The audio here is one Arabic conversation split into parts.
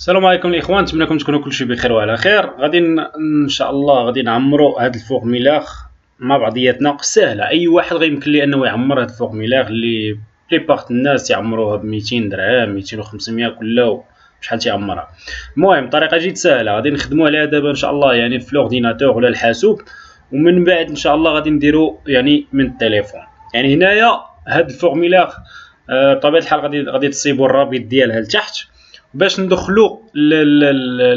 السلام عليكم الإخوان نتمنىكم تكونوا كلشي بخير وعلى خير. غادي إن شاء الله غادي نعمروا هاد ال formulaire مع بعضياتنا سهله أي واحد غيمكن ليه أنه يعمر هاد ال formulaire اللي la plupart الناس يعمروها ب 200 درهم 200 و 500 كله شحال تيعمرها. المهم طريقة جد سهله غادي نخدموا عليها دابا إن شاء الله يعني في l'ordinateur ولا الحاسوب. ومن بعد إن شاء الله غادي نديرو يعني من التليفون. يعني هنايا هاد ال formulaire آه، بطبيعة الحال غادي غادي تصيبوا الرابط ديالها لتحت. باش ندخلو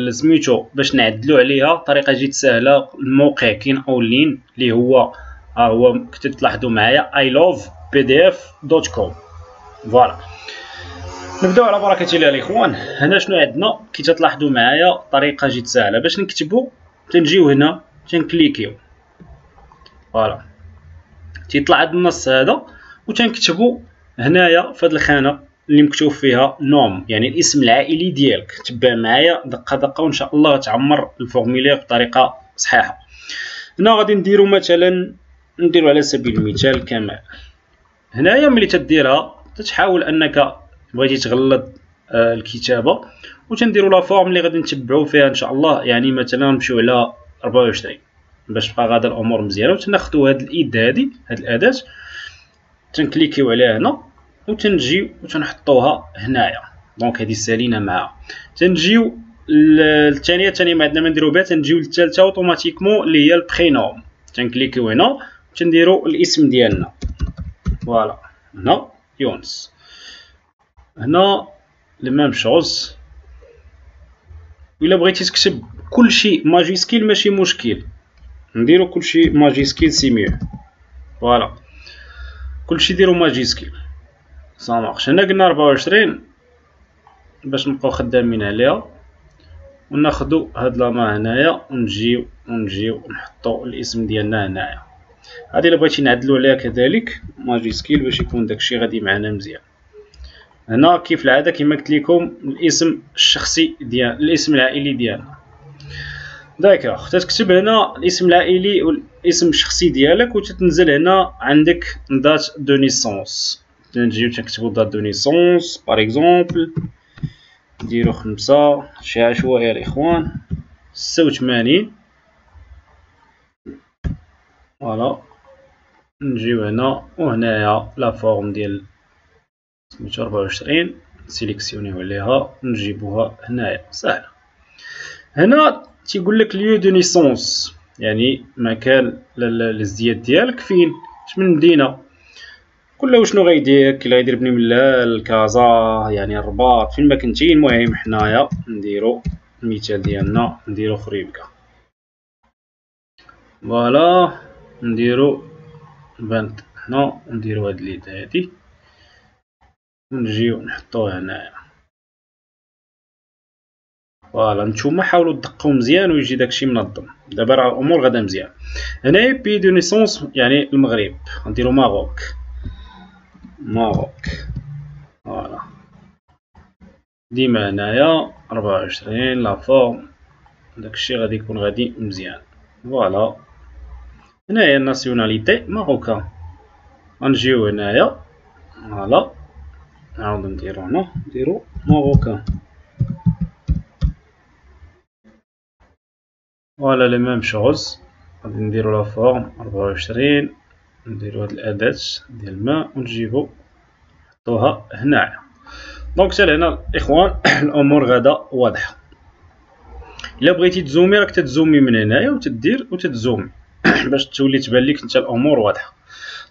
سميتو باش نعدلو عليها طريقة جد سهلة الموقع كاين اونلاين اللي هو ها هو كنتو تلاحظوا معايا i love pdf.com voilà. نبداو على بركة الله الاخوان هنا شنو عندنا؟ كي تلاحظوا معايا طريقة جد سهلة. باش نكتبو تنجيو هنا تنكليكيو. voilà. تيطلع عندنا النص هذا وتنكتبو هنايا في هذه الخانة. اللي مكتوب فيها nom يعني الاسم العائلي ديالك. تبع معايا دقة دقة وإن شاء الله تعمر ال formulaire بطريقة صحيحة. هنا غادي نديرو مثلا نديرو على سبيل المثال كمال هنايا ملي تديرها تتحاول أنك بغيتي تغلط آه الكتابة وتنديرو la forme اللي غادي نتبعو فيها إن شاء الله يعني مثلا نمشيو على 24 باش تبقى غادا الأمور مزيانة وتناخدو هاد الإيد هادي هاد الأداة. تنكليكيو عليها هنا. وتنجيو وتنحطوها هنايا. donc هذه سالينا معها تنجيو الثانية الثانية ما عندنا ما نديرو بها تنجيو للثالثه automatiquement اللي هي ال prénom. تنكليكيو هنا تنديرو الاسم ديالنا. voilà. هنا يونس. هنا les mêmes choses. إلا بغيتي تكتب كلشي majuscule ماشي مشكل. نديرو كلشي majuscule c'est mieux. voilà. كلشي ديرو majuscule ça marche هنا قلنا ربعة وعشرين باش نبقاو خدامين عليها. وناخدو هاد la main هنايا ونجيو ونجيو نحطو الاسم ديالنا هنايا. هادي إلا بغيتي نعدلو عليها كذلك majuscule باش يكون داكشي غادي معنا مزيان. هنا كيف العادة؟ كما قلت لكم الاسم الشخصي ديال الاسم العائلي ديالنا. d'accord. تتكتب هنا الاسم العائلي والاسم الشخصي ديالك وتتنزل هنا عندك date de naissance تنجيو تنكتبو date de naissance par exemple نديرو خمسة شي عشوائي الاخوان ستة وثمانين voilà نجيو هنا وهنايا la forme ديال سميتو ربعة وعشرين نسيليكسيونيو عليها نجيبوها هنايا ساهلة هنا تيقول لك lieu de naissance يعني مكان الازدياد ديالك فين من مدينة كله شنو غيدير كي غيدير بني ملال كازا يعني الرباط. فين ما كنتي المهم حنايا نديرو المثال ديالنا نديرو خريبكا voilà نديرو بنت هنا نديرو هاد اليد هادي. ونجيو نحطوه هنايا. voilà نتوما حاولوا تدققوا مزيان ويجي داكشي منظم. دابا راه الأمور غادا مزيان. هنايا pays de naissance يعني المغرب. غنديرو Maroc. Maroc. voilà. ديما هنايا ربعة وعشرين la forme. داكشي غادي يكون غادي مزيان. voilà. هنايا ال nationalité marocain. غنجيو هنايا. voilà. نعاودو نديرو هنا نديرو marocain. voilà les mêmes choses. غادي نديرو la forme. ربعة وعشرين. نديرو هاد الأداة ديال la main ونجيبو نحطوها هنايا donc حتى لهنا الاخوان الأمور غادا واضحة. إلا بغيتي تزومي راك تتزومي من هنايا وتدير وتتزومي. باش تولي تبان لك انت الأمور واضحة.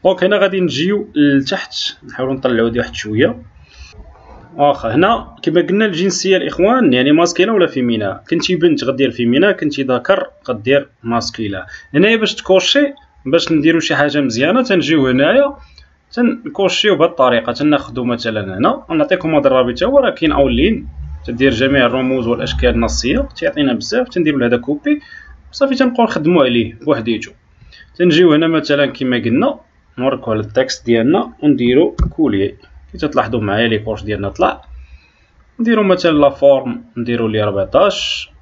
donc هنا غادي نجيو لتحت نحاولو نطلعو دي واحد شوية. واخا هنا كما قلنا الجنسية الإخوان يعني maschile ولا femmina كنتي بنت غدير femmina كنتي ذكر غدير maschile هنايا باش تكوشي باش نديرو شي حاجة مزيانة تنجيو هنايا تنكوشيو بهاد الطريقة تناخدو مثلا هنا. ونعطيكم هاد الرابط هو راه كاين اونلاين تدير جميع الرموز والأشكال النصية تيعطينا بزاف. تنديرو لهذا copie. صافي تنبقاو نخدمو عليه بوحديتو تنجيو هنا مثلا كما قلنا نوريكو على ال texte ديالنا ونديرو coller. كي تلاحظوا معايا le coche ديالنا طلع. نديرو مثلا la forme نديرو ليه 14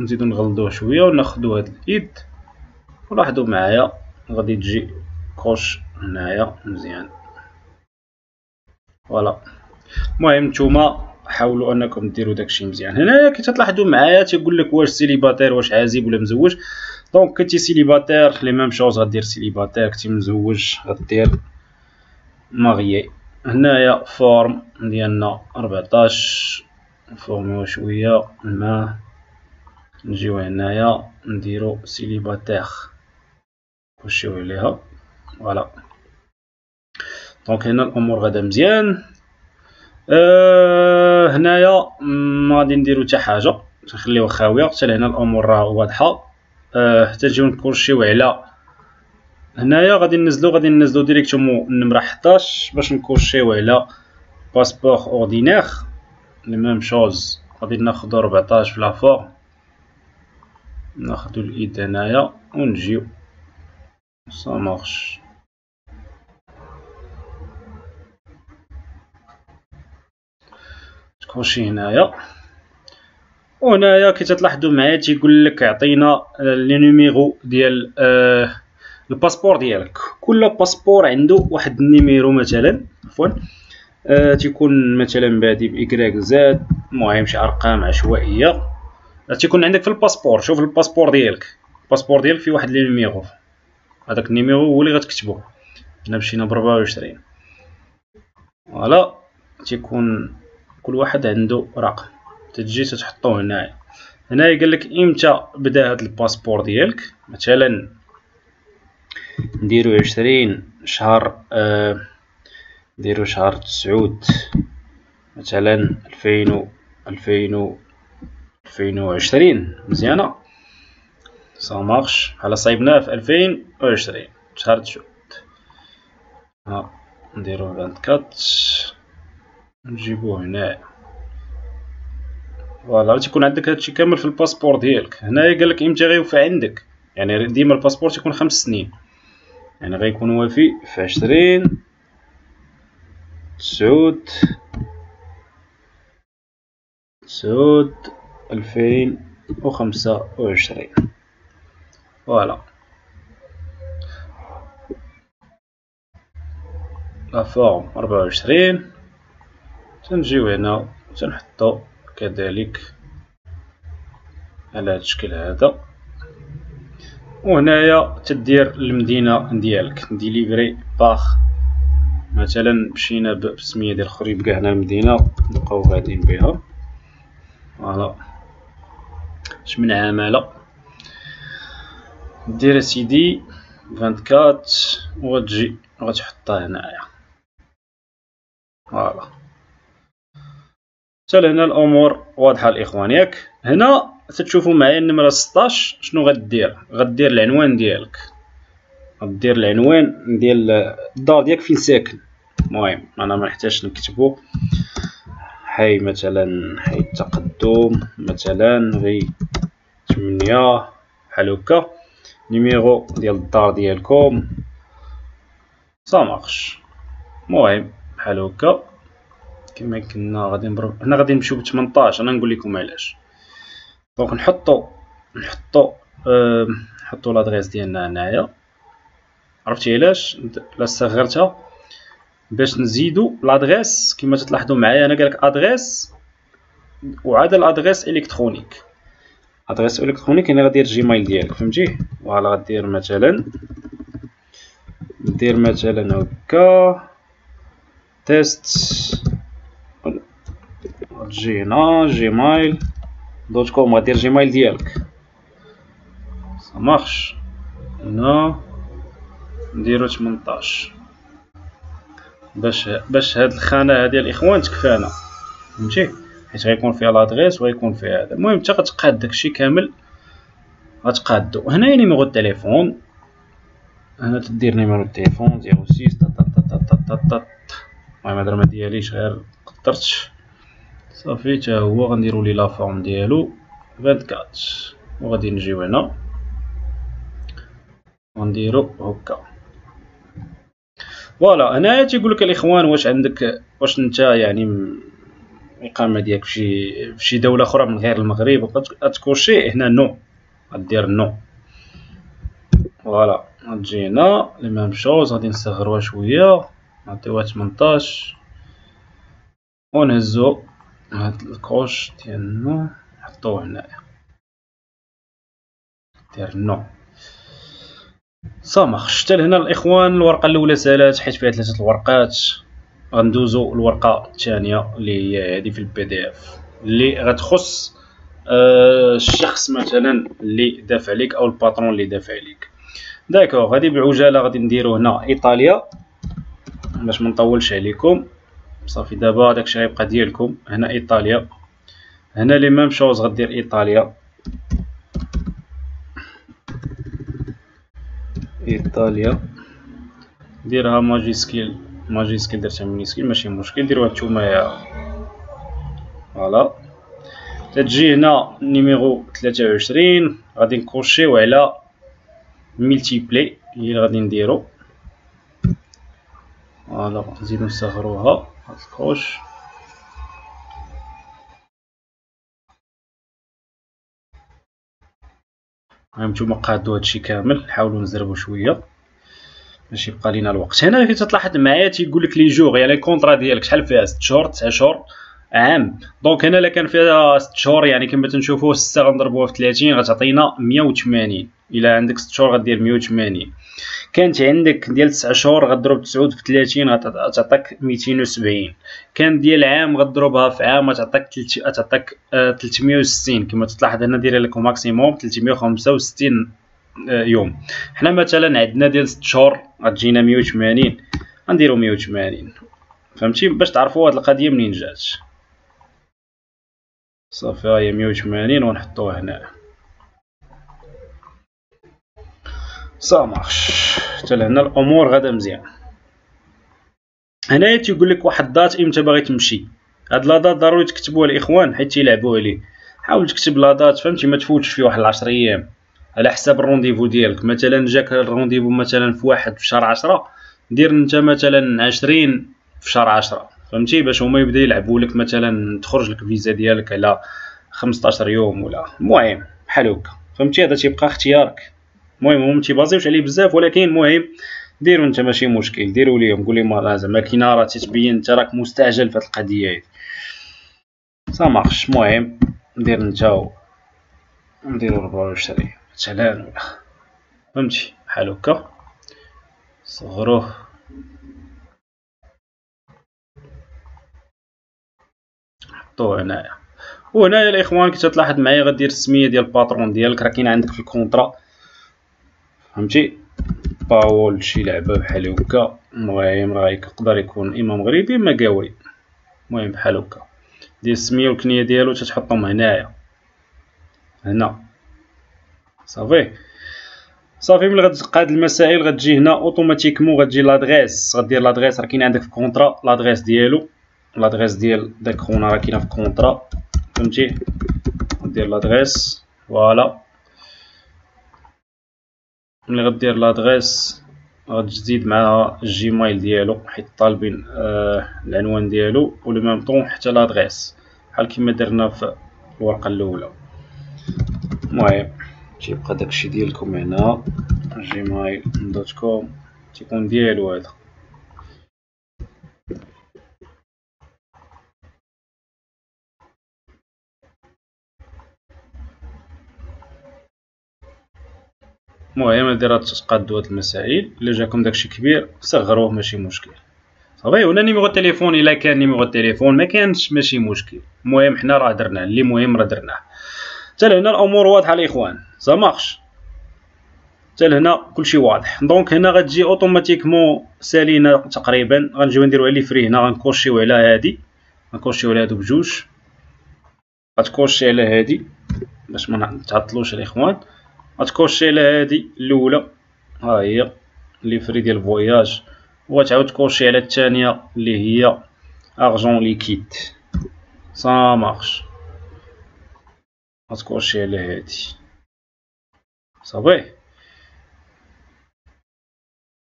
نزيدو نغلظوه شوية وناخدو هاد الإيد. ولاحظوا معايا غادي تجي coche هنايا مزيان. voilà. المهم نتوما حاولوا أنكم ديروا داكشي مزيان. هنايا كي تلاحظوا معايا تيقول لك واش célibataire واش عازب ولا مزوج. donc كنتي célibataire les mêmes choses غدير célibataire. كنتي مزوج غدير marié هنايا forme ديالنا 14 نفورميو شوية. ما نجيو هنايا نديرو célibataire. نخشيو عليها. voilà. donc هنا الأمور غادا مزيان. أه هنايا ما غادي نديرو حتى حاجة. نخليوها خاوية. حتى لهنا الأمور راه واضحة. أه حتى نجيو نكوشيو على هنايا. غادي ننزلو غادي ننزلو directement النمرة 11 باش نكوشيو على passeport ordinaire les mêmes choses غادي ناخدو 14 في la forme ناخدو الإيد هنايا ونجيو. ça marche تكونشي هنايا وهنايا كي تلاحظوا معايا تيقول لك عطينا les numéros ديال ال passeport ديالك كل passeport عنده واحد ال numéro مثلا عفوا تيكون مثلا بادي بإكراك زاد المهم شي ارقام عشوائيه تيكون عندك في الباسبور شوف الباسبور ديالك الباسبور ديالك فيه واحد لي نيميرو هذاك النيميرو هو اللي غتكتبو. هنا مشينا ب 24 فوالا تيكون كل واحد عنده رقم. تجي تتحطوه هنايا. هنايا قالك إمتى بدأ هاد الباسبور ديالك؟ مثلا نديرو عشرين شهر آه نديرو شهر تسعود. مثلا ألفين و ألفين و ألفين وعشرين. مزيانة. ça marche بحال صايبناه في الفين وعشرين شهر تسعود ها نديرو vingt-quatre نجيبوه هنا voilà تيكون عندك هادشي كامل في ال passeport ديالك هنايا قالك إمتى غيوفى عندك يعني ديما ال passeport تيكون خمس سنين يعني غيكون وافي في عشرين تسعود تسعود ألفين وخمسة وعشرين voilà la forme أربعة وعشرين. تنجيو هنا تنحطو كذلك على هذا الشكل هذا. وهنايا تدير المدينة ديالك. ديليفري باخ مثلا مشينا بسمية ديال اخر يبقى هنا المدينة نبقاو غاديين بها. فوالا اش من عمالة دير سيدي فانتكات وغتجي وغتحطها هنايا. فوالا. حتى لهنا الأمور واضحة الإخوان ياك. هنا تتشوفوا معايا النمرة 16 شنو غدير؟ غدير العنوان ديالك. غدير العنوان ديال الدار ديالك فين ساكن المهم أنا ما نحتاجش نكتبو. حي مثلا حي التقدم مثلا غي تمنية بحال هكا. numéro ديال الدار ديالكم. ça marche المهم بحال هكا كما كنا غادي نبرو هنا غادي نمشيو ب 18 أنا نقول لكم علاش. donc نحطو نحطو أه نحطو l'adresse ديالنا هنايا. عرفتي علاش؟ لا صغرتها باش نزيدو l'adresse كما تلاحظوا معايا أنا قالك adresse وعاد ال adresse électronique. adresse électronique يعني غدير Gmail ديالك فهمتي؟ voilà غدير مثلا دير مثلا هكا test جينا Gmail dot com غدير Gmail ديالك. سا هنا نديرو تمنطاش. باش باش هاد الخانة هادي الإخوان تكفانا فهمتي؟ حيت غيكون فيها l'adresse وغيكون فيها هذا. المهم انت غتقاد داكشي كامل غتقادو هنايا numéro التليفون هنا تدير numéro التليفون zéro six المهم هذا ما دياليش غير قدرتش. صافي تا هو غنديرو ليه la forme ديالو. 24 وغادي نجيو هنا. غنديرو هكا. voilà هنايا تيقولك الإخوان واش عندك واش نتا يعني الاقامه ديالك فشي فشي دولة أخرى من غير المغرب غتكوشي هنا non غدير non. voilà غتجي هنا les mêmes choses غادي نصغروها شوية نعطيوها 18 ونهزو هاد ال coche ديال non نحطوه هنايا. دير non. ça marche حتى لهنا الإخوان الورقة الأولى سالات حيت فيها ثلاثة الورقات. غندوزو الورقة الثانية اللي هي هذه في ال PDF. اللي غتخص آه الشخص مثلا اللي دافع لك أو ال patron اللي دافع لك d'accord هذه بعجالة غادي نديرو هنا إيطاليا. باش ما نطولش عليكم صافي دابا داكشي غيبقى ديالكم. هنا إيطاليا. هنا les mêmes choses غدير إيطاليا. إيطاليا. ديرها majuscule majuscule درتها minuscule ماشي مشكل ديروها نتوما voilà. تتجي هنا numéro تلاتة وعشرين غادي نكوشيو على multiple هي اللي غادي نديرو. voilà نزيدو نصغروها هاد ال coche هانتوما قادو هادشي كامل نحاولو نزربو شوية. باش يبقى لينا الوقت. هنا كي تلاحظ معايا تيقول لك les jours يعني ال contrat ديالك شحال فيها 6 شهور؟ 9 شهور؟ عام. donc هنا إلا كان فيها 6 شهور يعني كما تنشوفوا 6 غنضربوها في 30 غتعطينا 180 إلا عندك 6 شهور غدير 180 كانت عندك ديال 9 شهور غضرب 9 في 30 غتعطيك 270 كان ديال عام غضربها في عام غتعطيك غتعطيك 360 كما تلاحظ هنا دايره لكم ماكسيموم 365 يوم. حنا مثلا عندنا ديال 6 شهور غتجينا 180 غنديرو 180 فهمتي؟ باش تعرفوا هاد القضية منين جات. صافي هي 180 ونحطوه هنا. سا حتى لهنا الأمور غادا مزيان. هنايا تيقول لك واحد la date إمتى باغي تمشي. هاد la date ضروري تكتبوها الاخوان حيت تيلعبوا عليه حاول تكتب la date فهمتي؟ ما تفوتش فيه واحد 10 أيام. على حساب ال rendez-vous ديالك. مثلا جاك ال rendez-vous مثلا في واحد في شهر عشرة دير انت مثلا عشرين في شهر عشرة. فهمتي؟ باش هما يبدا يلعبوا لك مثلا تخرج لك فيزا ديالك على خمسطاشر يوم ولا. المهم بحال هكا. فهمتي؟ هذا تيبقى اختيارك. المهم هما متيبازيوش عليه بزاف ولكن المهم ديروا انت ماشي مشكل. ديروا ليهم قول لهم زعما كاينة راه تتبين انت راك مستعجل في هاد القضية هادي. ça marche المهم دير انت نديرو 24 ولا فهمتي بحال هكا؟ صغروه. حطوه هنايا. وهنايا الاخوان كي تلاحظ معايا غدير السمية ديال ال patron ديالك. راه كاين عندك في ال contrat فهمتي؟ باول شي لعبة بحال هكا. المهم راه يقدر يكون اما مغربي اما ڭاوري. المهم بحال هكا. دير السمية والكنية ديالو تتحطهم هنايا. هنا. صافي. صافي ملي غتلقى هاد المسائل غتجي هنا automatiquement غتجي l'adresse غدير l'adresse راه كاين عندك في contrat l'adresse ديالو. l'adresse ديال داك خونا راه كاينة في contrat فهمتي؟ دير l'adresse voilà ملي غدير l'adresse غتزيد معاها ال Gmail ديالو حيت طالبين آه العنوان ديالو و le même temps حتى l'adresse بحال كيما درنا في الورقة الأولى. المهم. تيبقى داكشي ديالكم هنا Gmail dot com تيكون ديالو هذا المهم دير تقادو هاد المسائل الا جاكم داكشي كبير صغروه ماشي مشكل صافي ولا numéro التليفون الا كان numéro التليفون ما كانش ماشي مشكل المهم حنا راه درناه اللي مهم راه درناه حتى لهنا الأمور واضحه الاخوان ça marche حتى لهنا كلشي واضح donc هنا غتجي automatiquement سالينا تقريبا غنجيو نديرو على frais هنا غن cocher يو على هادي غن cocher يو على هادو بجوج غت cocher على هادي باش ما نتعطلوش الاخوان غت cocher على هادي الاولى ها هي les frais ديال ال voyage وغتعاود ت cocher على الثانية اللي هي argent liquide ça marche غت cocher على هادي صافي.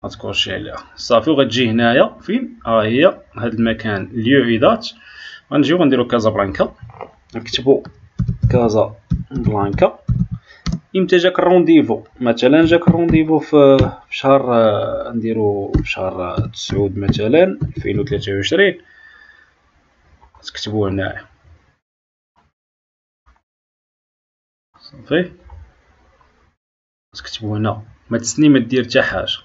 غتكورشي عليها صافي وغتجي هنايا. فين؟ ها هي هاد المكان اليوم عيدات غنجيو غنديرو كازا بلانكا نكتبو كازا بلانكا إمتى جاك ال rendez-vous؟ مثلا جاك ال rendez-vous في شهر نديرو في شهر آه، آه، تسعود مثلا 2023 غتكتبو هنايا. صافي. تكتبو هنا ما تسني ما دير حتى حاجة.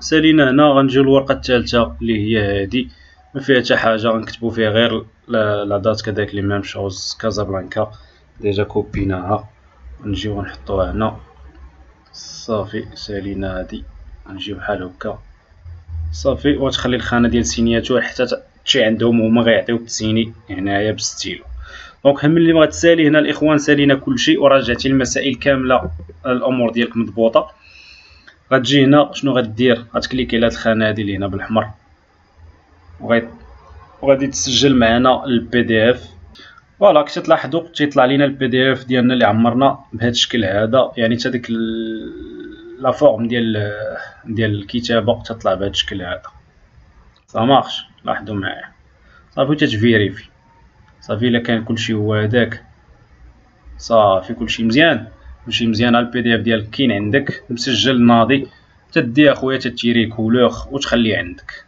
سالينا هنا غنجيو للورقة الثالثة اللي هي هادي ما فيها حتى حاجة غنكتبو فيها غير la date كذاك les mêmes choses كازابلانكا. déjà copier ناها. نجيو نحطوها هنا. صافي سالينا هادي. نجيو بحال هكا. صافي وتخلي الخانة ديال signature حتى تشي عندهم هما غيعطيوك ت signer هنايا بال stylo donc ملي بغات تسالي هنا الإخوان سالينا كلشي وراجعتي المسائل كاملة الأمور ديالك مضبوطة. غتجي هنا شنو غدير؟ غت cliquer على هاد الخانه هادي اللي هنا بالاحمر وغادي تسجل معنا ال PDF voilà كي تلاحظوا تيطلع لينا ال PDF ديالنا اللي عمرنا بهذا الشكل هذا. يعني حتى ديك la forme ديال ديال الكتابة تطلع بهذا الشكل هذا. ça marche لاحظوا معايا. صافي تت vérifier صافي الا كان كلشي هو هداك صافي كلشي مزيان كلشي مزيان ال PDF ديالك كاين عندك مسجل ناضي تدي اخويا تتيري couleur وتخليه عندك